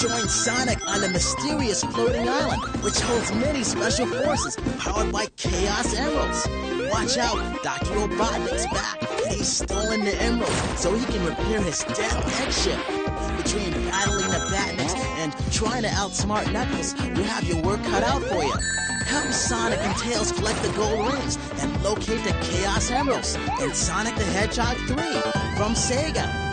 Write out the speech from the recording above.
Join Sonic on a mysterious floating island, which holds many special forces powered by Chaos Emeralds. Watch out, Dr. Robotnik's back, he's stolen the emerald so he can repair his death egg ship. Between battling the Badniks and trying to outsmart Knuckles, you have your work cut out for you. Help Sonic and Tails collect the gold rings and locate the Chaos Emeralds in Sonic the Hedgehog 3 from Sega.